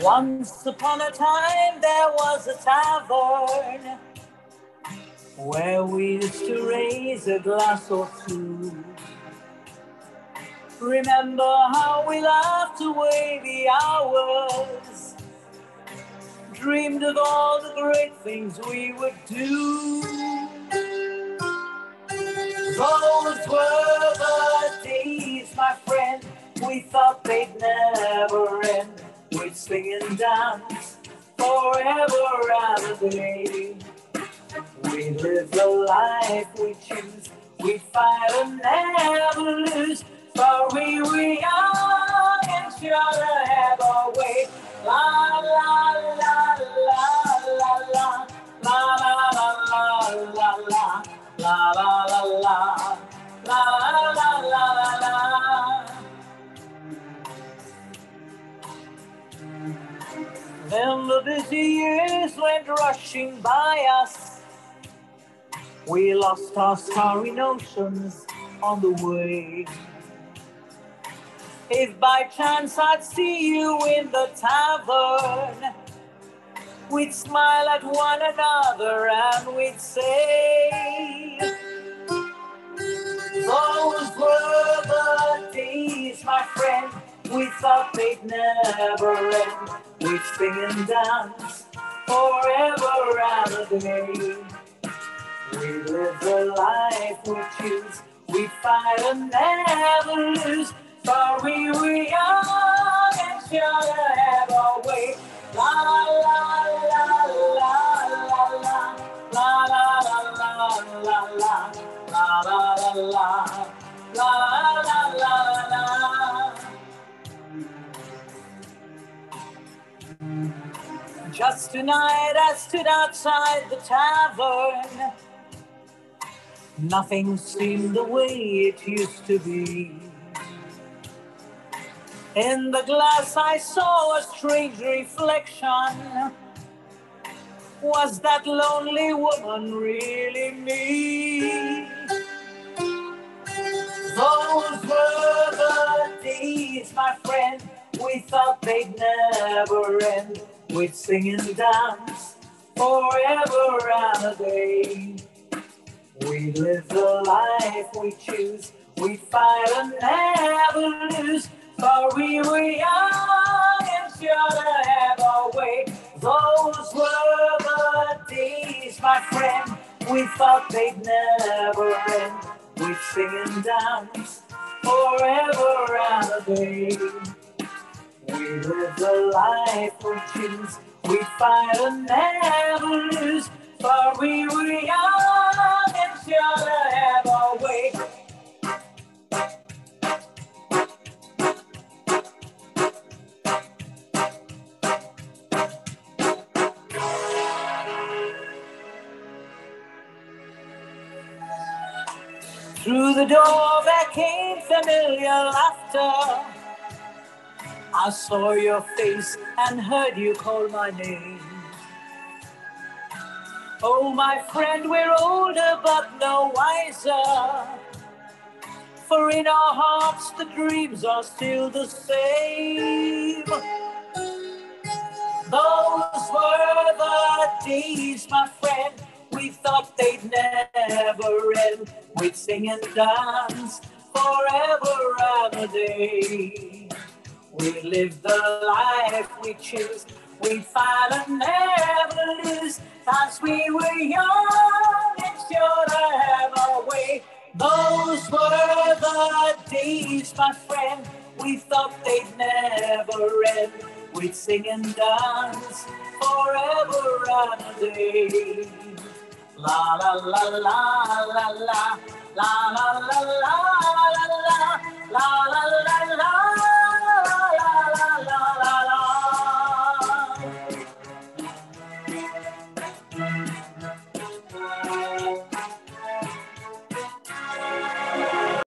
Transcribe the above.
Once upon a time there was a tavern where we used to raise a glass or two. Remember how we laughed away the hours, dreamed of all the great things we would do. Those were the days, my friend, we thought they'd never end. We'd sing and dance forever and a day. We live the life we choose, we fight and never lose. For we we are and sure to have our way. La Then the busy years went rushing by us. We lost our starry notions on the way. If by chance I'd see you in the tavern, we'd smile at one another and we'd say, Those were the days, my friend, we thought they'd never end. We'd sing and dance forever and a day. We live the life we choose, we fight and never lose. For we were young and sure to have our way. La la la la la la la la la la la la la la la la Just tonight I stood outside the tavern. Nothing seemed the way it used to be. In the glass I saw a strange reflection. Was that lonely woman really me? Those were the days, my friend. We thought they'd never end. We'd sing and dance forever and a day. We live the life we choose. We fight and never lose. For we were young and sure to have our way. Those were the days, my friend. We thought they'd never end. We'd sing and dance forever and a day. We live the life we choose. We fight and never lose. For we were young and sure to have our way. Through the door there came familiar laughter. I saw your face and heard you call my name. Oh, my friend, we're older but no wiser. For in our hearts the dreams are still the same. Those were the days, my friend. We thought they'd never end. We'd sing and dance forever and a day. We live the life we choose. We fight and never lose. Cause we were young and sure to have our way. Those were the days, my friend. We thought they'd never end. We'd sing and dance forever and a day. La la la la la la la la la la la la la la la la